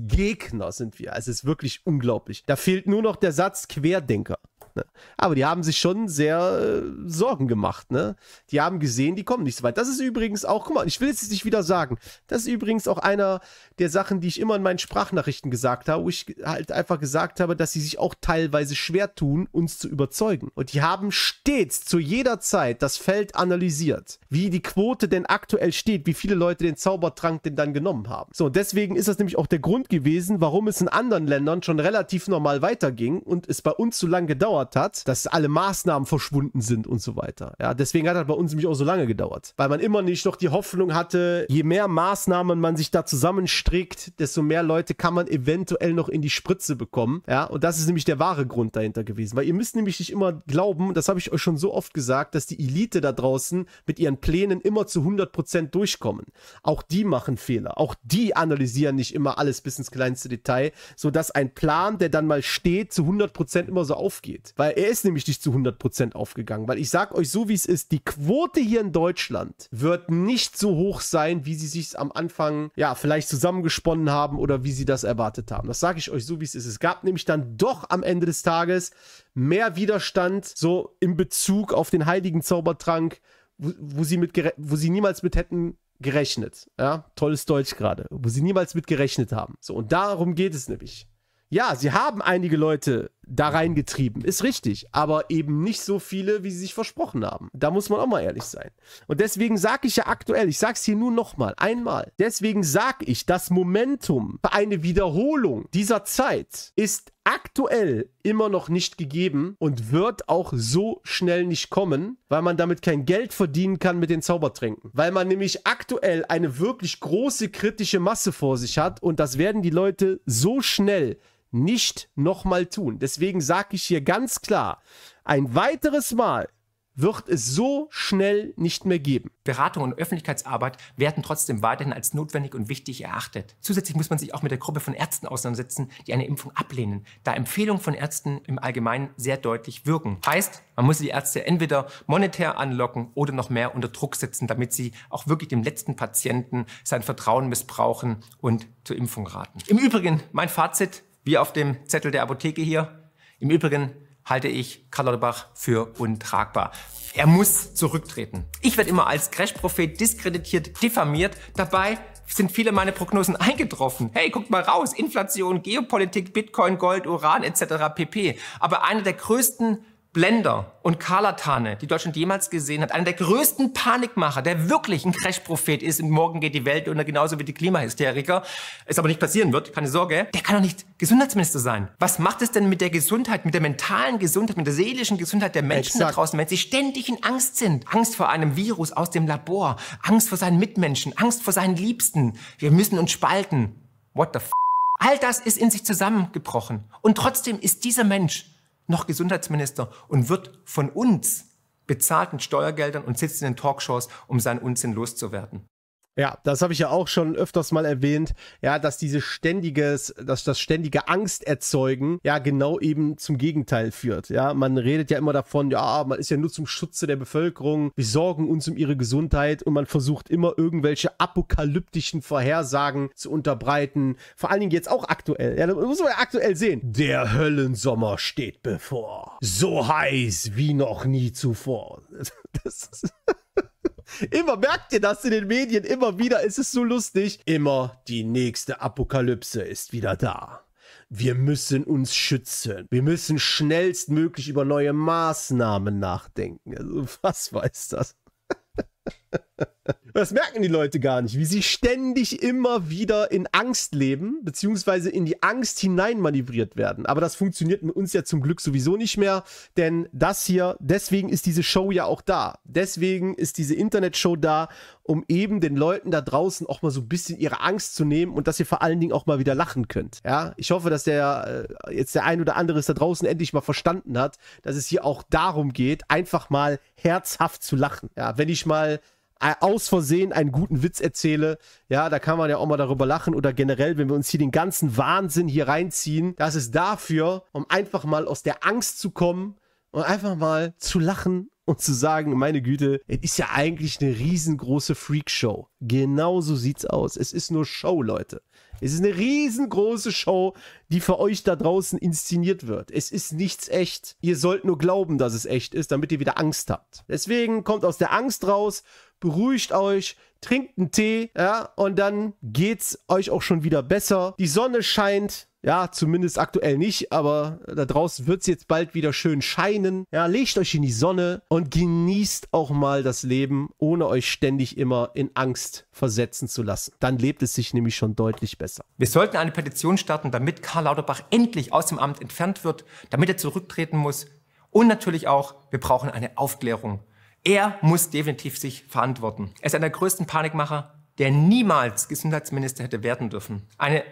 Gegner sind wir. Es ist wirklich unglaublich. Da fehlt nur noch der Satz Querdenker. Ne? Aber die haben sich schon sehr äh, Sorgen gemacht. Ne? Die haben gesehen, die kommen nicht so weit. Das ist übrigens auch, guck mal, ich will jetzt nicht wieder sagen, das ist übrigens auch einer der Sachen, die ich immer in meinen Sprachnachrichten gesagt habe, wo ich halt einfach gesagt habe, dass sie sich auch teilweise schwer tun, uns zu überzeugen. Und die haben stets zu jeder Zeit das Feld analysiert, wie die Quote denn aktuell steht, wie viele Leute den Zaubertrank denn dann genommen haben. So, und deswegen ist das nämlich auch der Grund gewesen, warum es in anderen Ländern schon relativ normal weiterging und es bei uns so lange gedauert hat, dass alle Maßnahmen verschwunden sind und so weiter. Ja, deswegen hat das bei uns nämlich auch so lange gedauert, weil man immer nicht noch die Hoffnung hatte, je mehr Maßnahmen man sich da zusammenstrickt, desto mehr Leute kann man eventuell noch in die Spritze bekommen. Ja, und das ist nämlich der wahre Grund dahinter gewesen, weil ihr müsst nämlich nicht immer glauben, das habe ich euch schon so oft gesagt, dass die Elite da draußen mit ihren Plänen immer zu 100% durchkommen. Auch die machen Fehler, auch die analysieren nicht immer alles bis ins kleinste Detail, sodass ein Plan, der dann mal steht, zu 100% immer so aufgeht. Weil er ist nämlich nicht zu 100% aufgegangen. Weil ich sag euch so, wie es ist, die Quote hier in Deutschland wird nicht so hoch sein, wie sie sich am Anfang, ja, vielleicht zusammengesponnen haben oder wie sie das erwartet haben. Das sage ich euch so, wie es ist. Es gab nämlich dann doch am Ende des Tages mehr Widerstand so in Bezug auf den heiligen Zaubertrank, wo, wo sie, mit wo sie niemals mit hätten gerechnet. Ja, tolles Deutsch gerade. Wo sie niemals mit gerechnet haben. So, und darum geht es nämlich. Ja, sie haben einige Leute da reingetrieben, ist richtig, aber eben nicht so viele, wie sie sich versprochen haben. Da muss man auch mal ehrlich sein. Und deswegen sage ich ja aktuell, ich sage es hier nur nochmal, einmal, deswegen sage ich, das Momentum für eine Wiederholung dieser Zeit ist aktuell immer noch nicht gegeben und wird auch so schnell nicht kommen, weil man damit kein Geld verdienen kann mit den Zaubertränken. Weil man nämlich aktuell eine wirklich große kritische Masse vor sich hat und das werden die Leute so schnell nicht nochmal tun. Deswegen sage ich hier ganz klar, ein weiteres Mal wird es so schnell nicht mehr geben. Beratung und Öffentlichkeitsarbeit werden trotzdem weiterhin als notwendig und wichtig erachtet. Zusätzlich muss man sich auch mit der Gruppe von Ärzten auseinandersetzen, die eine Impfung ablehnen, da Empfehlungen von Ärzten im Allgemeinen sehr deutlich wirken. Heißt, man muss die Ärzte entweder monetär anlocken oder noch mehr unter Druck setzen, damit sie auch wirklich dem letzten Patienten sein Vertrauen missbrauchen und zur Impfung raten. Im Übrigen, mein Fazit, wie auf dem Zettel der Apotheke hier. Im Übrigen halte ich Karl Lauterbach für untragbar. Er muss zurücktreten. Ich werde immer als Crash-Prophet diskreditiert, diffamiert. Dabei sind viele meiner Prognosen eingetroffen. Hey, guckt mal raus. Inflation, Geopolitik, Bitcoin, Gold, Uran etc. pp. Aber einer der größten Blender und Karlatane, die Deutschland jemals gesehen hat, einer der größten Panikmacher, der wirklich ein Crash-Prophet ist und morgen geht die Welt unter, genauso wie die Klimahysteriker, es aber nicht passieren wird, keine Sorge, der kann doch nicht Gesundheitsminister sein. Was macht es denn mit der Gesundheit, mit der mentalen Gesundheit, mit der seelischen Gesundheit der Menschen Exakt. da draußen, wenn sie ständig in Angst sind? Angst vor einem Virus aus dem Labor, Angst vor seinen Mitmenschen, Angst vor seinen Liebsten. Wir müssen uns spalten. What the f All das ist in sich zusammengebrochen. Und trotzdem ist dieser Mensch noch Gesundheitsminister und wird von uns bezahlten Steuergeldern und sitzt in den Talkshows, um seinen Unsinn loszuwerden. Ja, das habe ich ja auch schon öfters mal erwähnt, ja, dass diese ständiges, dass das ständige Angst erzeugen, ja, genau eben zum Gegenteil führt. Ja, man redet ja immer davon, ja, man ist ja nur zum Schutze der Bevölkerung, wir sorgen uns um ihre Gesundheit und man versucht immer irgendwelche apokalyptischen Vorhersagen zu unterbreiten. Vor allen Dingen jetzt auch aktuell. Ja, das muss man ja aktuell sehen. Der Höllensommer steht bevor. So heiß wie noch nie zuvor. Das ist Immer merkt ihr das in den Medien, immer wieder, es ist so lustig. Immer die nächste Apokalypse ist wieder da. Wir müssen uns schützen. Wir müssen schnellstmöglich über neue Maßnahmen nachdenken. Also, was weiß das? Das merken die Leute gar nicht, wie sie ständig immer wieder in Angst leben, beziehungsweise in die Angst hineinmanövriert werden. Aber das funktioniert mit uns ja zum Glück sowieso nicht mehr, denn das hier, deswegen ist diese Show ja auch da. Deswegen ist diese Internetshow da, um eben den Leuten da draußen auch mal so ein bisschen ihre Angst zu nehmen und dass ihr vor allen Dingen auch mal wieder lachen könnt. Ja, ich hoffe, dass der äh, jetzt der ein oder andere es da draußen endlich mal verstanden hat, dass es hier auch darum geht, einfach mal herzhaft zu lachen. Ja, wenn ich mal aus Versehen einen guten Witz erzähle, ja, da kann man ja auch mal darüber lachen oder generell, wenn wir uns hier den ganzen Wahnsinn hier reinziehen, das ist dafür, um einfach mal aus der Angst zu kommen und einfach mal zu lachen und zu sagen, meine Güte, es ist ja eigentlich eine riesengroße Freakshow. Genau so sieht's aus. Es ist nur Show, Leute. Es ist eine riesengroße Show, die für euch da draußen inszeniert wird. Es ist nichts echt. Ihr sollt nur glauben, dass es echt ist, damit ihr wieder Angst habt. Deswegen kommt aus der Angst raus, beruhigt euch, trinkt einen Tee, ja, und dann geht's euch auch schon wieder besser. Die Sonne scheint, ja, zumindest aktuell nicht, aber da draußen wird es jetzt bald wieder schön scheinen. Ja, legt euch in die Sonne und genießt auch mal das Leben, ohne euch ständig immer in Angst versetzen zu lassen. Dann lebt es sich nämlich schon deutlich besser. Wir sollten eine Petition starten, damit Karl Lauterbach endlich aus dem Amt entfernt wird, damit er zurücktreten muss. Und natürlich auch, wir brauchen eine Aufklärung. Er muss definitiv sich verantworten. Er ist einer der größten Panikmacher, der niemals Gesundheitsminister hätte werden dürfen. Eine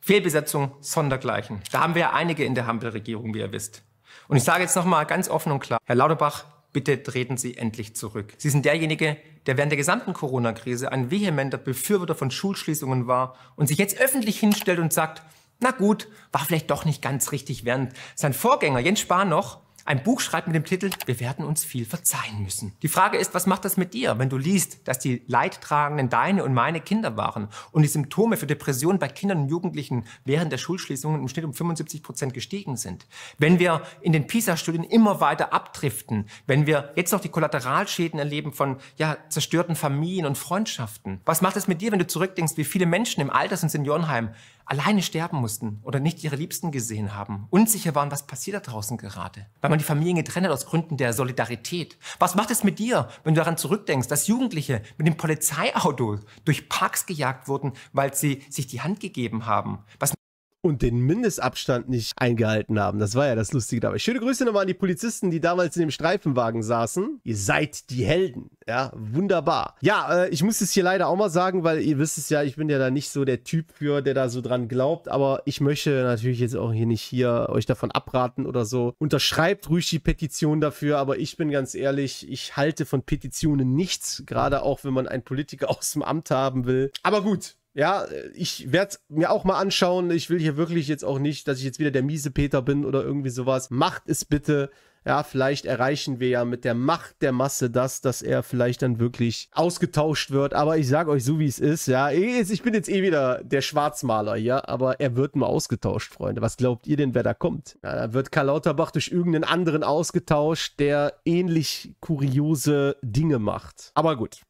Fehlbesetzung sondergleichen. Da haben wir ja einige in der Hampelregierung, wie ihr wisst. Und ich sage jetzt nochmal ganz offen und klar, Herr Lauterbach, bitte treten Sie endlich zurück. Sie sind derjenige, der während der gesamten Corona-Krise ein vehementer Befürworter von Schulschließungen war und sich jetzt öffentlich hinstellt und sagt, na gut, war vielleicht doch nicht ganz richtig, während sein Vorgänger Jens Spahn noch ein Buch schreibt mit dem Titel Wir werden uns viel verzeihen müssen. Die Frage ist, was macht das mit dir, wenn du liest, dass die Leidtragenden deine und meine Kinder waren und die Symptome für Depressionen bei Kindern und Jugendlichen während der Schulschließungen im Schnitt um 75 Prozent gestiegen sind? Wenn wir in den PISA-Studien immer weiter abdriften, wenn wir jetzt noch die Kollateralschäden erleben von ja, zerstörten Familien und Freundschaften, was macht es mit dir, wenn du zurückdenkst, wie viele Menschen im Alters- und Seniorenheim alleine sterben mussten oder nicht ihre Liebsten gesehen haben, unsicher waren, was passiert da draußen gerade, weil man die Familien getrennt hat aus Gründen der Solidarität. Was macht es mit dir, wenn du daran zurückdenkst, dass Jugendliche mit dem Polizeiauto durch Parks gejagt wurden, weil sie sich die Hand gegeben haben? Was und den Mindestabstand nicht eingehalten haben. Das war ja das Lustige dabei. Schöne Grüße nochmal an die Polizisten, die damals in dem Streifenwagen saßen. Ihr seid die Helden. Ja, wunderbar. Ja, äh, ich muss es hier leider auch mal sagen, weil ihr wisst es ja, ich bin ja da nicht so der Typ für, der da so dran glaubt. Aber ich möchte natürlich jetzt auch hier nicht hier euch davon abraten oder so. Unterschreibt ruhig die Petition dafür, aber ich bin ganz ehrlich, ich halte von Petitionen nichts, gerade auch wenn man einen Politiker aus dem Amt haben will. Aber gut, ja, ich werde mir auch mal anschauen. Ich will hier wirklich jetzt auch nicht, dass ich jetzt wieder der miese Peter bin oder irgendwie sowas. Macht es bitte. Ja, vielleicht erreichen wir ja mit der Macht der Masse das, dass er vielleicht dann wirklich ausgetauscht wird. Aber ich sage euch so, wie es ist. Ja, ich bin jetzt eh wieder der Schwarzmaler hier, aber er wird nur ausgetauscht, Freunde. Was glaubt ihr denn, wer da kommt? Ja, da wird Karl Lauterbach durch irgendeinen anderen ausgetauscht, der ähnlich kuriose Dinge macht. Aber gut,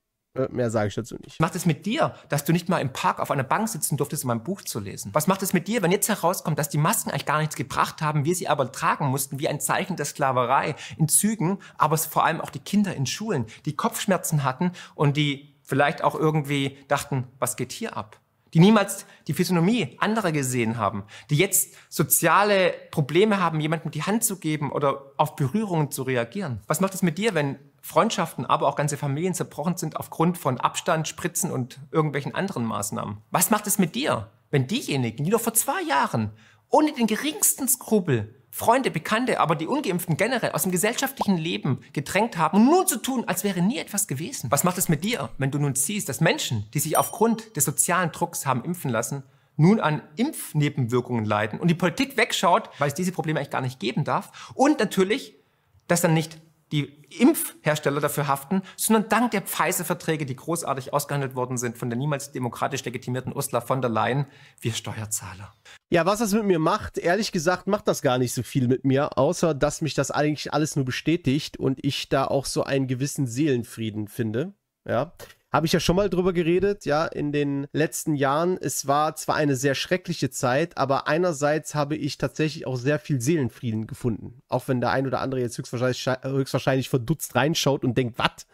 mehr sage ich dazu nicht. Was macht es mit dir, dass du nicht mal im Park auf einer Bank sitzen durftest, um ein Buch zu lesen? Was macht es mit dir, wenn jetzt herauskommt, dass die Masken eigentlich gar nichts gebracht haben, wir sie aber tragen mussten, wie ein Zeichen der Sklaverei in Zügen, aber vor allem auch die Kinder in Schulen, die Kopfschmerzen hatten und die vielleicht auch irgendwie dachten, was geht hier ab? die niemals die Physiognomie anderer gesehen haben, die jetzt soziale Probleme haben, jemandem die Hand zu geben oder auf Berührungen zu reagieren. Was macht es mit dir, wenn Freundschaften, aber auch ganze Familien zerbrochen sind aufgrund von Abstand, Spritzen und irgendwelchen anderen Maßnahmen. Was macht es mit dir, wenn diejenigen, die noch vor zwei Jahren ohne den geringsten Skrupel Freunde, Bekannte, aber die Ungeimpften generell aus dem gesellschaftlichen Leben gedrängt haben, um nun zu tun, als wäre nie etwas gewesen. Was macht es mit dir, wenn du nun siehst, dass Menschen, die sich aufgrund des sozialen Drucks haben impfen lassen, nun an Impfnebenwirkungen leiden und die Politik wegschaut, weil es diese Probleme eigentlich gar nicht geben darf und natürlich, dass dann nicht die Impfhersteller dafür haften, sondern dank der Pfizer-Verträge, die großartig ausgehandelt worden sind von der niemals demokratisch legitimierten Ursula von der Leyen, wir Steuerzahler. Ja, was das mit mir macht, ehrlich gesagt, macht das gar nicht so viel mit mir, außer dass mich das eigentlich alles nur bestätigt und ich da auch so einen gewissen Seelenfrieden finde. Ja. Habe ich ja schon mal drüber geredet, ja, in den letzten Jahren. Es war zwar eine sehr schreckliche Zeit, aber einerseits habe ich tatsächlich auch sehr viel Seelenfrieden gefunden. Auch wenn der ein oder andere jetzt höchstwahrscheinlich, höchstwahrscheinlich verdutzt reinschaut und denkt, was?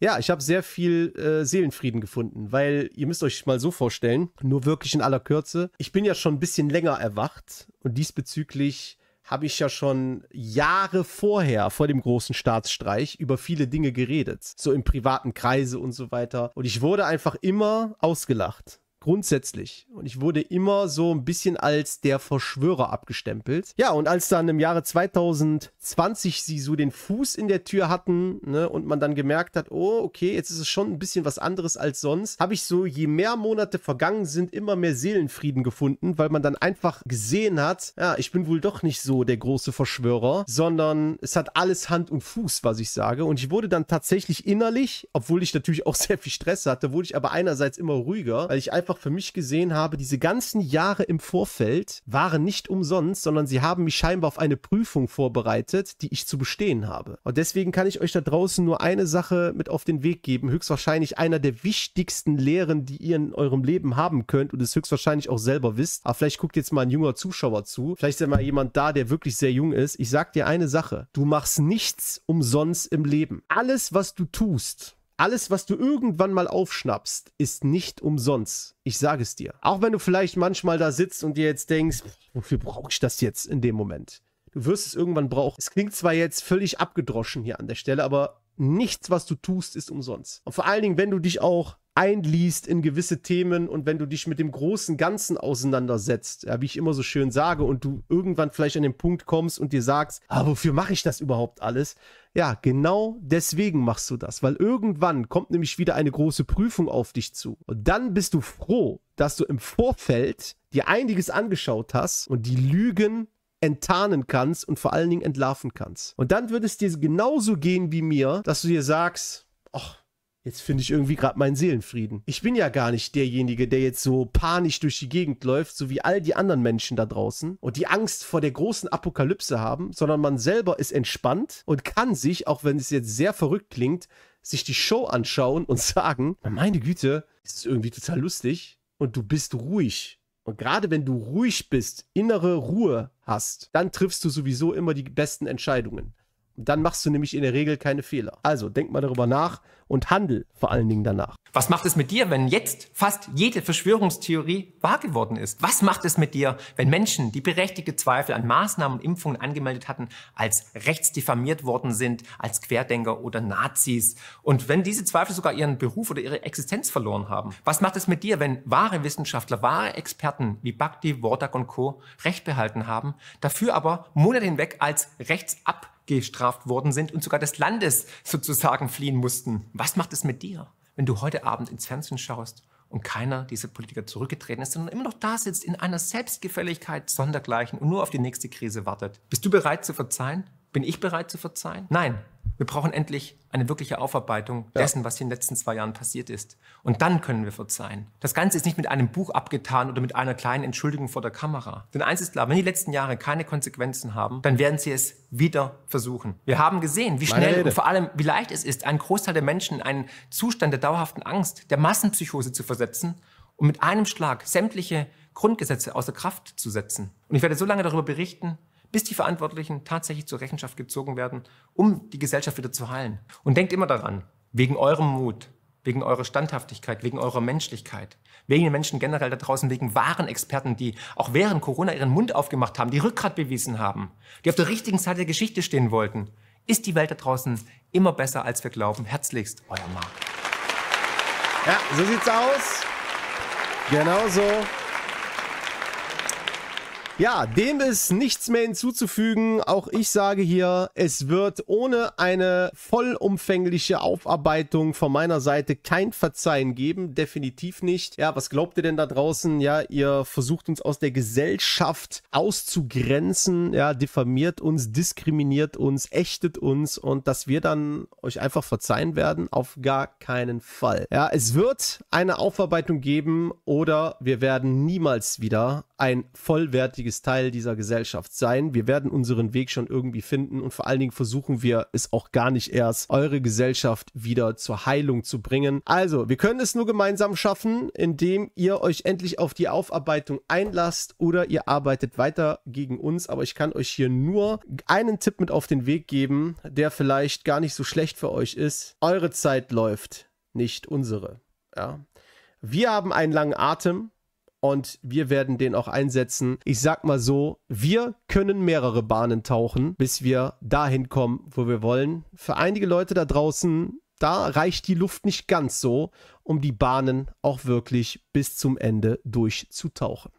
Ja, ich habe sehr viel äh, Seelenfrieden gefunden, weil ihr müsst euch mal so vorstellen, nur wirklich in aller Kürze. Ich bin ja schon ein bisschen länger erwacht und diesbezüglich habe ich ja schon Jahre vorher, vor dem großen Staatsstreich, über viele Dinge geredet. So im privaten Kreise und so weiter. Und ich wurde einfach immer ausgelacht. Grundsätzlich. Und ich wurde immer so ein bisschen als der Verschwörer abgestempelt. Ja, und als dann im Jahre 2020 sie so den Fuß in der Tür hatten ne, und man dann gemerkt hat, oh, okay, jetzt ist es schon ein bisschen was anderes als sonst, habe ich so, je mehr Monate vergangen sind, immer mehr Seelenfrieden gefunden, weil man dann einfach gesehen hat, ja, ich bin wohl doch nicht so der große Verschwörer, sondern es hat alles Hand und Fuß, was ich sage. Und ich wurde dann tatsächlich innerlich, obwohl ich natürlich auch sehr viel Stress hatte, wurde ich aber einerseits immer ruhiger, weil ich einfach einfach für mich gesehen habe, diese ganzen Jahre im Vorfeld waren nicht umsonst, sondern sie haben mich scheinbar auf eine Prüfung vorbereitet, die ich zu bestehen habe. Und deswegen kann ich euch da draußen nur eine Sache mit auf den Weg geben. Höchstwahrscheinlich einer der wichtigsten Lehren, die ihr in eurem Leben haben könnt und es höchstwahrscheinlich auch selber wisst. Aber vielleicht guckt jetzt mal ein junger Zuschauer zu. Vielleicht ist ja mal jemand da, der wirklich sehr jung ist. Ich sag dir eine Sache. Du machst nichts umsonst im Leben. Alles, was du tust, alles, was du irgendwann mal aufschnappst, ist nicht umsonst. Ich sage es dir. Auch wenn du vielleicht manchmal da sitzt und dir jetzt denkst, wofür brauche ich das jetzt in dem Moment? Du wirst es irgendwann brauchen. Es klingt zwar jetzt völlig abgedroschen hier an der Stelle, aber nichts, was du tust, ist umsonst. Und vor allen Dingen, wenn du dich auch einliest in gewisse Themen und wenn du dich mit dem großen Ganzen auseinandersetzt, ja, wie ich immer so schön sage, und du irgendwann vielleicht an den Punkt kommst und dir sagst, ah, wofür mache ich das überhaupt alles? Ja, genau deswegen machst du das, weil irgendwann kommt nämlich wieder eine große Prüfung auf dich zu. Und dann bist du froh, dass du im Vorfeld dir einiges angeschaut hast und die Lügen enttarnen kannst und vor allen Dingen entlarven kannst. Und dann wird es dir genauso gehen wie mir, dass du dir sagst, ach, Jetzt finde ich irgendwie gerade meinen Seelenfrieden. Ich bin ja gar nicht derjenige, der jetzt so panisch durch die Gegend läuft, so wie all die anderen Menschen da draußen und die Angst vor der großen Apokalypse haben, sondern man selber ist entspannt und kann sich, auch wenn es jetzt sehr verrückt klingt, sich die Show anschauen und sagen, meine Güte, es ist irgendwie total lustig und du bist ruhig. Und gerade wenn du ruhig bist, innere Ruhe hast, dann triffst du sowieso immer die besten Entscheidungen. Dann machst du nämlich in der Regel keine Fehler. Also denk mal darüber nach und handel vor allen Dingen danach. Was macht es mit dir, wenn jetzt fast jede Verschwörungstheorie wahr geworden ist? Was macht es mit dir, wenn Menschen, die berechtigte Zweifel an Maßnahmen und Impfungen angemeldet hatten, als rechtsdiffamiert worden sind, als Querdenker oder Nazis? Und wenn diese Zweifel sogar ihren Beruf oder ihre Existenz verloren haben? Was macht es mit dir, wenn wahre Wissenschaftler, wahre Experten wie Bhakti, Wordak und Co. Recht behalten haben, dafür aber Monate hinweg als rechtsab gestraft worden sind und sogar des Landes sozusagen fliehen mussten. Was macht es mit dir, wenn du heute Abend ins Fernsehen schaust und keiner dieser Politiker zurückgetreten ist, sondern immer noch da sitzt in einer Selbstgefälligkeit sondergleichen und nur auf die nächste Krise wartet? Bist du bereit zu verzeihen? Bin ich bereit zu verzeihen? Nein. Wir brauchen endlich eine wirkliche Aufarbeitung ja. dessen, was in den letzten zwei Jahren passiert ist. Und dann können wir verzeihen. Das Ganze ist nicht mit einem Buch abgetan oder mit einer kleinen Entschuldigung vor der Kamera. Denn eins ist klar, wenn die letzten Jahre keine Konsequenzen haben, dann werden sie es wieder versuchen. Wir haben gesehen, wie schnell und vor allem, wie leicht es ist, einen Großteil der Menschen in einen Zustand der dauerhaften Angst, der Massenpsychose zu versetzen und mit einem Schlag sämtliche Grundgesetze außer Kraft zu setzen. Und ich werde so lange darüber berichten, bis die Verantwortlichen tatsächlich zur Rechenschaft gezogen werden, um die Gesellschaft wieder zu heilen. Und denkt immer daran, wegen eurem Mut, wegen eurer Standhaftigkeit, wegen eurer Menschlichkeit, wegen den Menschen generell da draußen, wegen wahren Experten, die auch während Corona ihren Mund aufgemacht haben, die Rückgrat bewiesen haben, die auf der richtigen Seite der Geschichte stehen wollten, ist die Welt da draußen immer besser, als wir glauben. Herzlichst, euer Marc. Ja, so sieht's aus. Genau so. Ja, dem ist nichts mehr hinzuzufügen. Auch ich sage hier, es wird ohne eine vollumfängliche Aufarbeitung von meiner Seite kein Verzeihen geben. Definitiv nicht. Ja, was glaubt ihr denn da draußen? Ja, ihr versucht uns aus der Gesellschaft auszugrenzen. Ja, diffamiert uns, diskriminiert uns, ächtet uns und dass wir dann euch einfach verzeihen werden? Auf gar keinen Fall. Ja, es wird eine Aufarbeitung geben oder wir werden niemals wieder ein vollwertiges vollwertiges Teil dieser Gesellschaft sein. Wir werden unseren Weg schon irgendwie finden und vor allen Dingen versuchen wir es auch gar nicht erst, eure Gesellschaft wieder zur Heilung zu bringen. Also, wir können es nur gemeinsam schaffen, indem ihr euch endlich auf die Aufarbeitung einlasst oder ihr arbeitet weiter gegen uns. Aber ich kann euch hier nur einen Tipp mit auf den Weg geben, der vielleicht gar nicht so schlecht für euch ist. Eure Zeit läuft, nicht unsere. Ja. Wir haben einen langen Atem und wir werden den auch einsetzen. Ich sag mal so, wir können mehrere Bahnen tauchen, bis wir dahin kommen, wo wir wollen. Für einige Leute da draußen, da reicht die Luft nicht ganz so, um die Bahnen auch wirklich bis zum Ende durchzutauchen.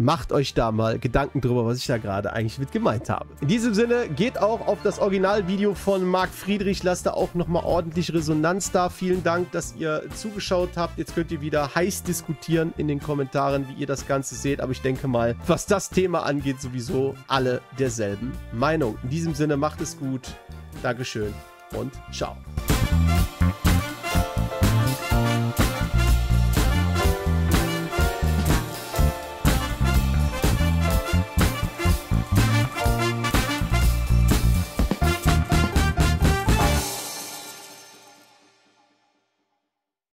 Macht euch da mal Gedanken drüber, was ich da gerade eigentlich mit gemeint habe. In diesem Sinne, geht auch auf das Originalvideo von Marc Friedrich. Lasst da auch nochmal ordentlich Resonanz da. Vielen Dank, dass ihr zugeschaut habt. Jetzt könnt ihr wieder heiß diskutieren in den Kommentaren, wie ihr das Ganze seht. Aber ich denke mal, was das Thema angeht, sowieso alle derselben Meinung. In diesem Sinne, macht es gut. Dankeschön und ciao.